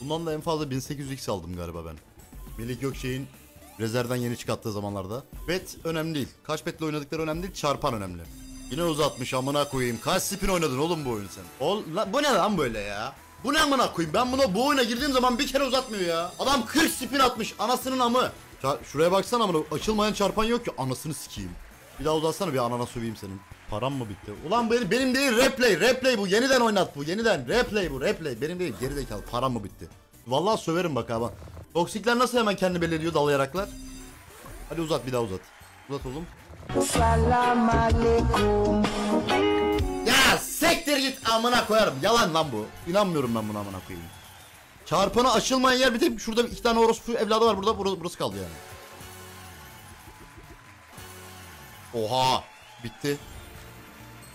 Bundan da en fazla 1800x aldım galiba ben. Melih Gökçe'nin rezervden yeni çıkarttığı zamanlarda. Bet önemli değil. Kaç betle oynadıkları önemli değil. Çarpan önemli. Yine uzatmış amına koyayım. Kaç spin oynadın oğlum bu oyunu sen? Ol, la, bu ne lan böyle ya? Bu ne amına koyayım? Ben buna bu oyuna girdiğim zaman bir kere uzatmıyor ya. Adam 40 spin atmış. Anasının amı. Şuraya baksana amına. Açılmayan çarpan yok ki. Anasını sikeyim. Bir daha uzatsana bir anana söveyim senin. Param mı bitti? Ulan benim, benim değil replay replay bu yeniden oynat bu yeniden replay bu replay benim değil gerizekalı param mı bitti? Vallahi söverim bak bak. Toksikler nasıl hemen kendi belli ediyor dalayaraklar? Hadi uzat bir daha uzat. Uzat oğlum. Ya sektir git amına koyarım. Yalan lan bu. İnanmıyorum ben buna amına koyayım. Çarpanı açılmayan yer bir tek şurada iki tane orospu evladı var burada burası kaldı yani. Oha bitti.